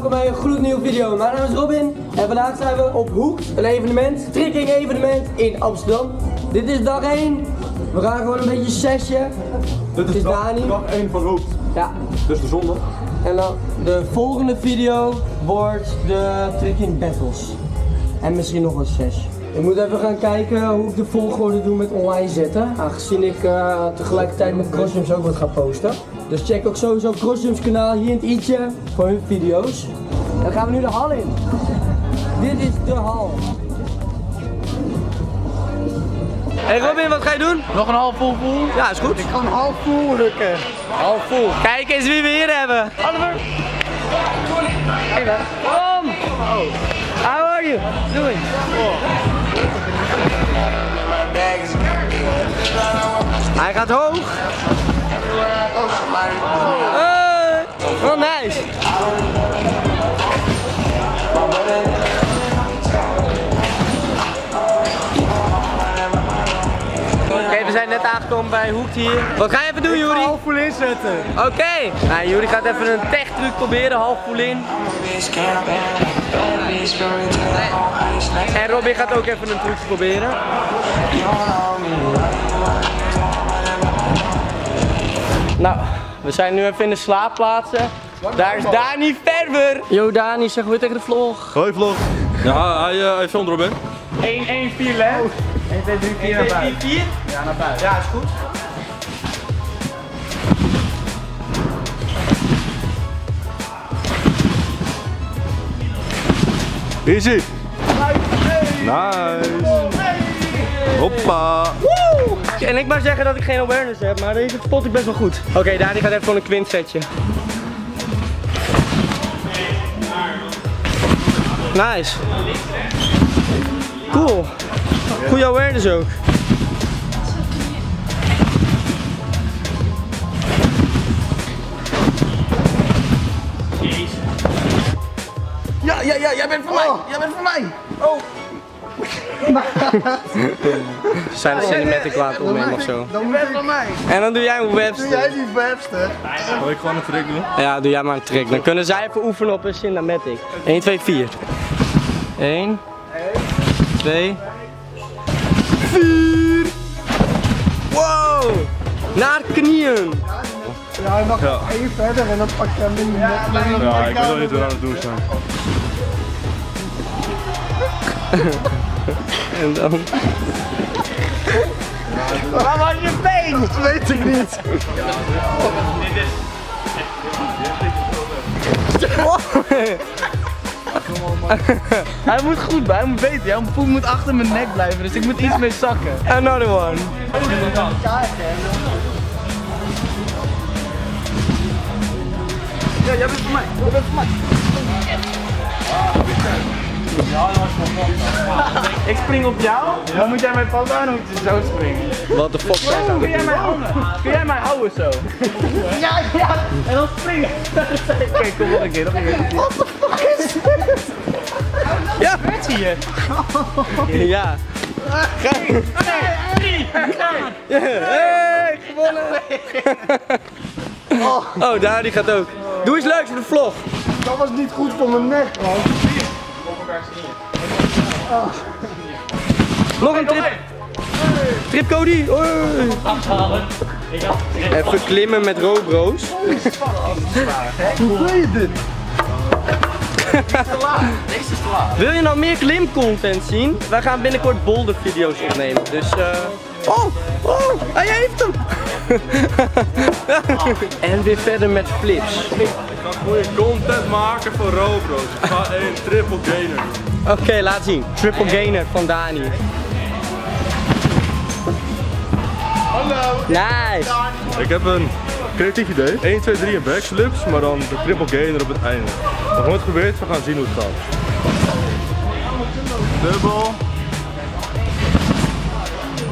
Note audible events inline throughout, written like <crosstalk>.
welkom bij een gloednieuwe video. Mijn naam is Robin en vandaag zijn we op Hoek, een evenement, tricking evenement in Amsterdam. Dit is dag 1. We gaan gewoon een beetje session. Dit is is dag, Dani. dag 1 van Hoofd. Ja, Dus de zondag. en dan de volgende video wordt de tricking battles. En misschien nog een session. Ik moet even gaan kijken hoe ik de volgorde doe met online zetten. Aangezien ik eh, tegelijkertijd met Crossjumps ook wat ga posten. Dus check ook sowieso Crossjumps kanaal hier in het i'tje voor hun video's. En dan gaan we nu de hal in. Dit is de hal. Hey Robin, wat ga je doen? Nog een half vol vol? Ja, is goed. Ik kan half vol lukken. Half vol. Kijk eens wie we hier hebben. Oliver. Kom. How are you doing? Hij gaat hoog. Hey. Oh, nice. Oké, we zijn net aangekomen bij Hoekt hier. Wat ga je even doen, Juri? Half vol inzetten. Oké. Nou, Juri gaat even een tech truc proberen, half full in. En Robin gaat ook even een truc proberen. Nou, we zijn nu even in de slaapplaatsen. Daar is Dani Verver. Yo Dani, zeg weer tegen de vlog. Hoi vlog. Ja, hij, uh, hij filmt Robin. 1, 1, 4 left. 1, 2, 3, 4 naar buiten. 4? Ja, naar buiten. Ja, is goed. Easy. Nice. Hoppa. En ik maar zeggen dat ik geen awareness heb, maar deze spot ik best wel goed. Oké, Dani gaat even voor een quint setje. Nice. Cool. Goeie awareness ook. Ja, ja, ja, jij bent voor mij. Jij bent voor mij. Oh. Ze zijn de cinematic laten opnemen of zo. Dan ben van mij. En dan doe jij een Doe webster. jij die webster? Wil ik gewoon een trick doen? Ja, doe jij maar een trick. Dan kunnen zij even oefenen op een cinematic. 1, 2, 4. 1, 2, 4. Wow! Naar knieën. Ja, hij mag Ja. één verder en dan pak je hem in de nek. Ja, ik wel niet hoe aan het doen zijn. <laughs> <laughs> En dan. Waar was je been? Dat weet ik niet. <laughs> Hij moet goed bij, hij moet weten. Jouw voet moet achter mijn nek blijven, dus ik moet iets mee zakken. Another one. Ja, jij bent voor mij. Jij bent voor mij. Ik spring op jou, dan moet jij mij vasthouden en dan moet je zo springen. Wat de fuck aan Kun jij mij houden? Kun jij mij houden zo? <laughs> Ja, ja. En dan springen. <laughs> Oké, kom nog een keer. Nog een keer. Wat de fuck is dit? Ja. Wat gebeurt hier? Ja. Hey, gewonnen! Oh, daar die gaat ook. Doe iets leuks voor de vlog. Dat was niet goed voor mijn nek, man. Nog een trip. Trip Cody. Hoi. Even klimmen met Robro's. Hoe doe je dit? Wil je nou meer klimcontent zien? Wij gaan binnenkort boulder video's opnemen. Dus eh. Oh, oh, hij heeft hem! <laughs> en weer verder met flips. Goede content maken voor Robro's. Ik ga een triple gainer doen. Oké, laat zien. Triple gainer van Dani. Hallo. Nice. Ik heb een creatief idee. 1, 2, 3 en backslips, maar dan de triple gainer op het einde. Nog nooit gebeurd, we gaan zien hoe het gaat. Dubbel.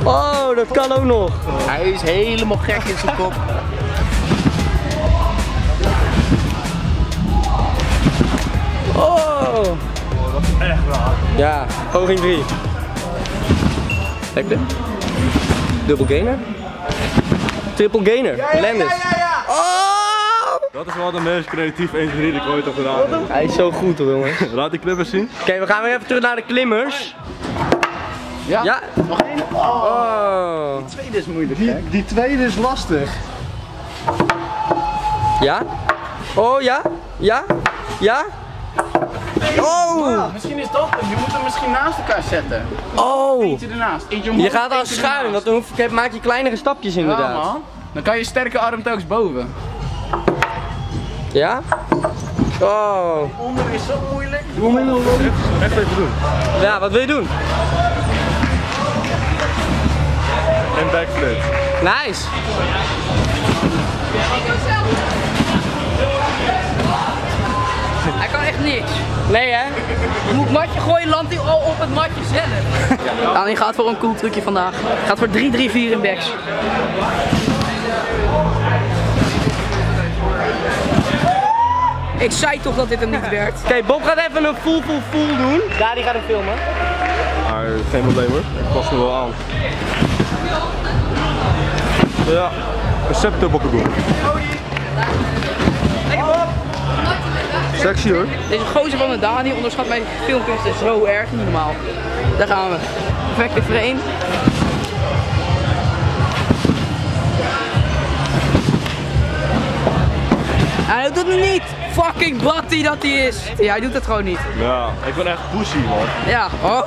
Oh, dat kan ook nog. Hij is helemaal gek in zijn kop. Ja, poging 3. Backflip. Dubbel gainer. Triple gainer. Landis. ja, ja. Oh! Dat is wel de meest creatieve 1 die ik ooit heb gedaan. Hij is zo goed hoor jongens. Oké, Laat die clip eens zien. we gaan weer even terug naar de klimmers. Ja? Ja. Nog één? Oh. tweede is moeilijk, Die, die tweede is lastig. Ja? Oh ja? Ja? Ja? Oh! misschien is dat hem. Je moet hem misschien naast elkaar zetten. Oh! Eentje ernaast. Eentje omhoog, Je gaat al eentje schuin, dan hoef, je- maak je kleinere stapjes Ja inderdaad. man. Dan kan je sterke arm telkens boven. Ja? Oh. Onder is zo moeilijk. Echt even doen. Ja, wat wil je doen? En backflip. Nice! Niks. Nee hè? Je moet matje gooien, landt hij al op het matje zelf. <laughs> Dani gaat voor een cool trucje vandaag. Gaat voor 3-3-4 in backs. Ik zei toch dat dit hem niet werd. Oké, Bob gaat even een full full full doen. Daar die gaat hem filmen. Maar geen probleem hoor. Ik pas me wel aan. Ja, een septupbokken doen. Sexy hoor. Deze gozer van de Dani onderschat mijn filmkunsten zo erg, niet normaal. Daar gaan we. Perfecte frame. Hij doet het niet! Fucking batty dat hij is! Ja, hij doet het gewoon niet. Ja, ik ben echt pussy man. Ja, oh.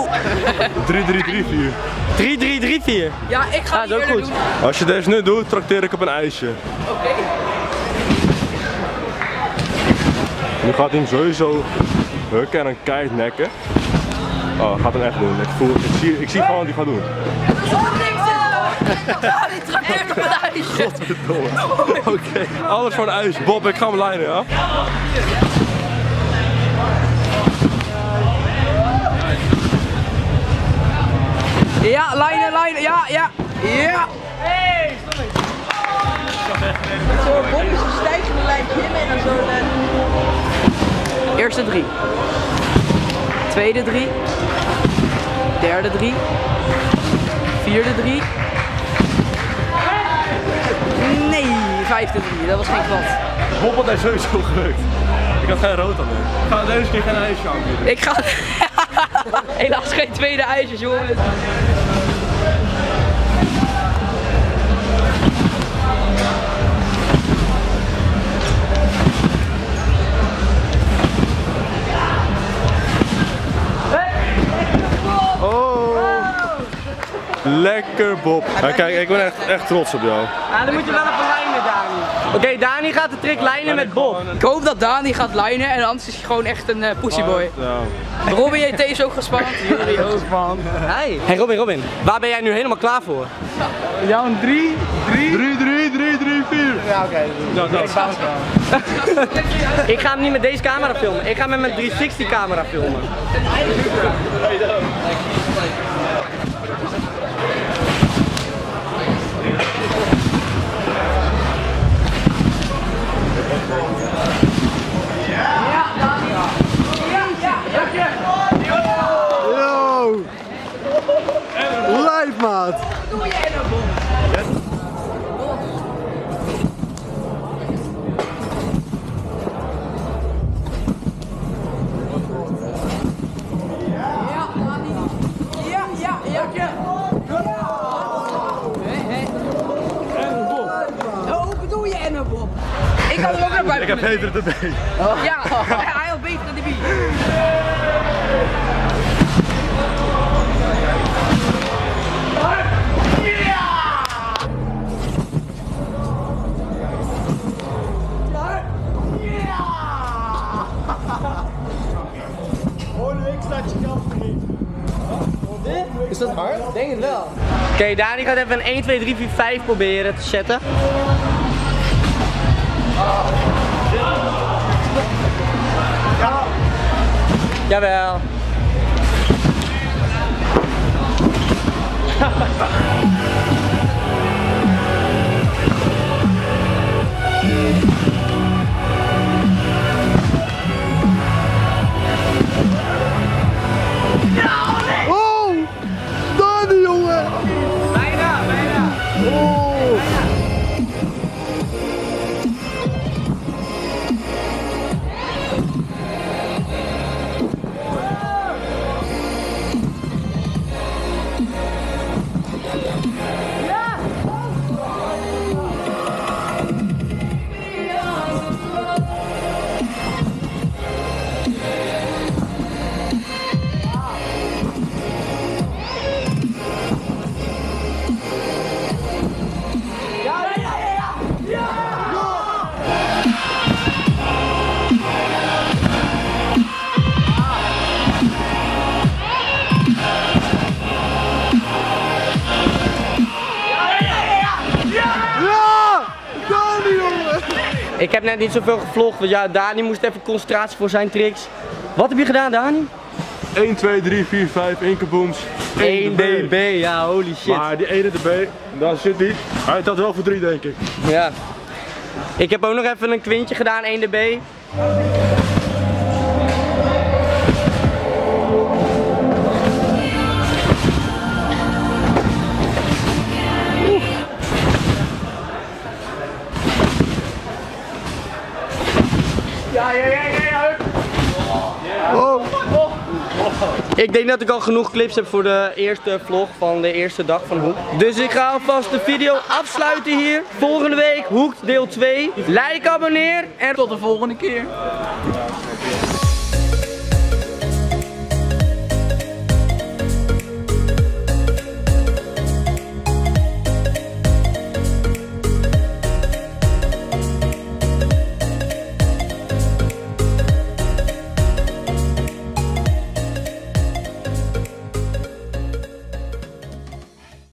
3-3-3-4. 3 3 3 4. Ja, ik ga Ah, die dat is eerder ook goed. doen. Als je deze nu doet, trakteer ik op een ijsje. Oké. Nu gaat hij hem sowieso hukken en dan keihard nekken. Oh, gaat hem echt doen. Ik, voel, ik, zie, ik zie gewoon wat hij gaat doen. Op het ijsje. Oké, alles voor een ijsje. Bob, ik ga hem lijnen, ja? Ja, lijnen, lijnen, ja, ja. Ja. Zo'n bommische stijgende lijn klimmen en dan zo. Eerste drie. Tweede drie. Derde drie. Vierde drie. Nee, vijfde drie. Dat was geen kwad. Had hij sowieso gelukt. Ik had geen rood aan hem. Ik ga deze keer geen ijsje aanbieden. Ik ga... <laughs> Helaas geen tweede ijsjes, jongens. Lekker Bob. Ja, kijk, ik ben echt, echt trots op jou. Ah, dan moet je wel even lijnen, Dani. Oké, Dani gaat de trick lijnen met Bob. Ik hoop dat Dani gaat lijnen en anders is hij gewoon echt een eh, pussyboy. Ja. Robin JT is ook gespannen. <laughs> Jullie ook. Hey. Hey Robin, Robin. Waar ben jij nu helemaal klaar voor? Ja, een 3, 3. 3, 3, 3, 3, 4. Ja, oké. Ja, dat. <laughs> Ik ga hem niet met deze camera filmen. Ik ga hem met mijn 360 camera filmen. Ik kan er ook naar buiten. Ik heb beter de been. Ja, hij had beter dan die bier. Denk het wel. Oké, Dani gaat even een 1, 2, 3, 4, 5 proberen te zetten. Jawel. Oh! Ik heb net niet zoveel gevlogd, want ja, Dani moest even concentratie voor zijn tricks. Wat heb je gedaan, Dani? 1, 2, 3, 4, 5, 1 kabooms. 1 dB, ja, holy shit. Maar die ene dB, daar zit hij. Hij telt wel voor 3 denk ik. Ja. Ik heb ook nog even een kwintje gedaan, 1 dB. <laughs> Ik denk dat ik al genoeg clips heb voor de eerste vlog van de eerste dag van Hoek. Dus ik ga alvast de video afsluiten hier. Volgende week Hoek deel 2. Like, abonneer en Tot de volgende keer.